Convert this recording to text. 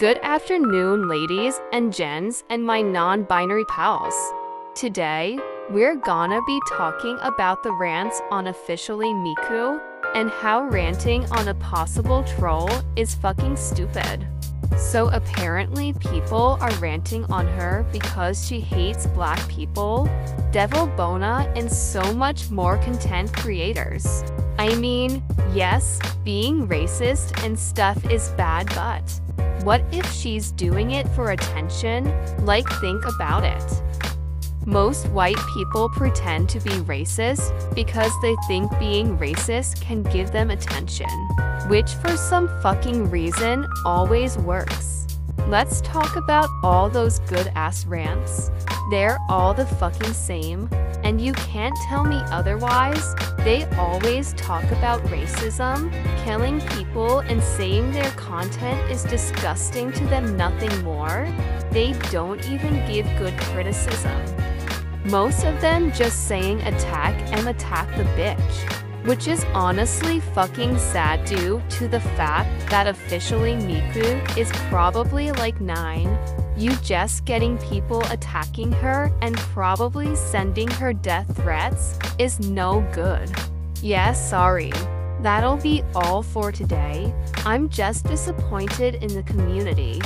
Good afternoon, ladies and gents, and my non binary pals. Today, we're gonna be talking about the rants on officially Miku and how ranting on a possible troll is fucking stupid. So, apparently, people are ranting on her because she hates black people, Devil Bona, and so much more content creators. I mean, yes, being racist and stuff is bad, but what if she's doing it for attention? Like, think about it. Most white people pretend to be racist because they think being racist can give them attention, which for some fucking reason always works. Let's talk about all those good ass rants. They're all the fucking same, and you can't tell me otherwise. They always talk about racism, killing people, and saying their content is disgusting to them, nothing more. They don't even give good criticism. Most of them just saying attack and attack the bitch. Which is honestly fucking sad due to the fact that officially Miku is probably like 9. You just getting people attacking her and probably sending her death threats is no good. Yeah, sorry. That'll be all for today. I'm just disappointed in the community.